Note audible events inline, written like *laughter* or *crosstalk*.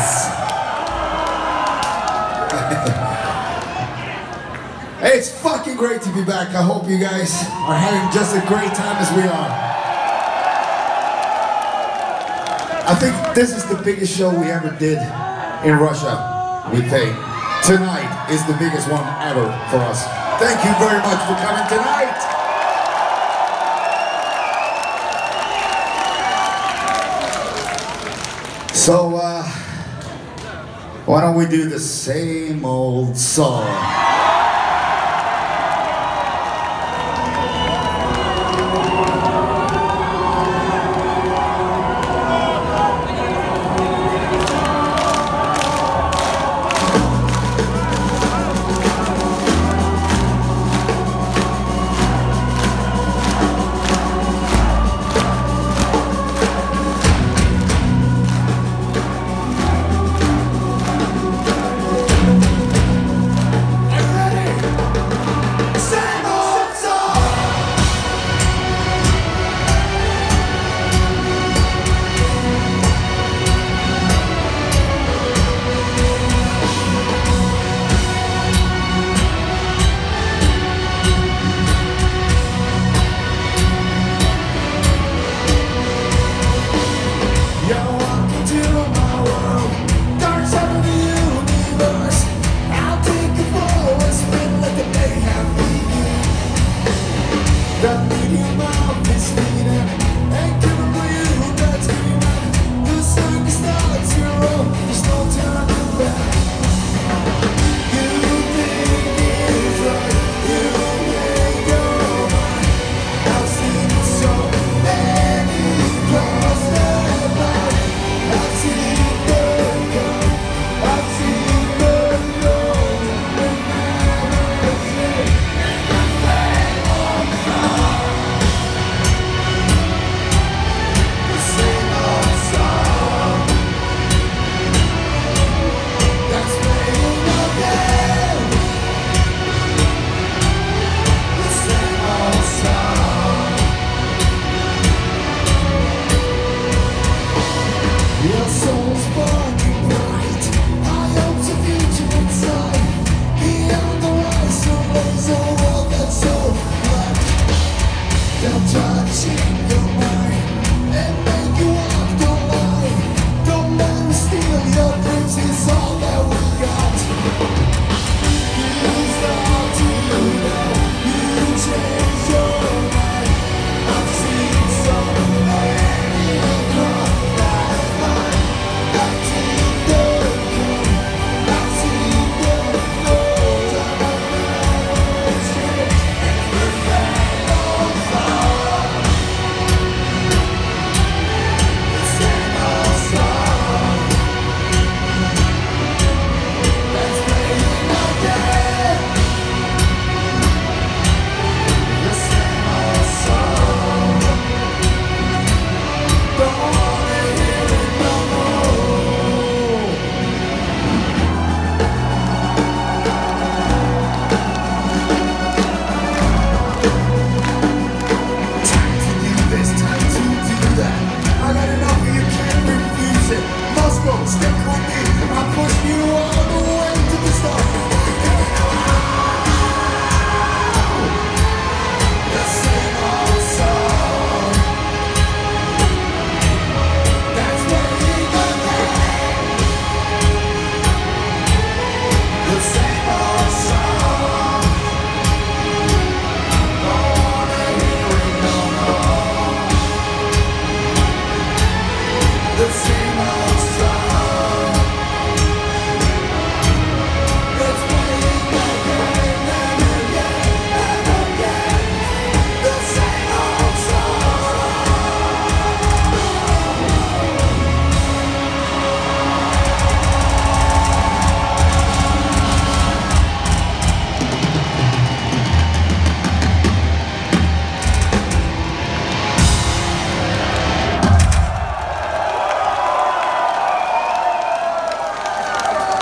Yes! *laughs* hey, it's fucking great to be back. I hope you guys are having just as great time as we are. I think this is the biggest show we ever did in Russia, we think. Tonight is the biggest one ever for us. Thank you very much for coming tonight! So, uh, why don't we do the same old song?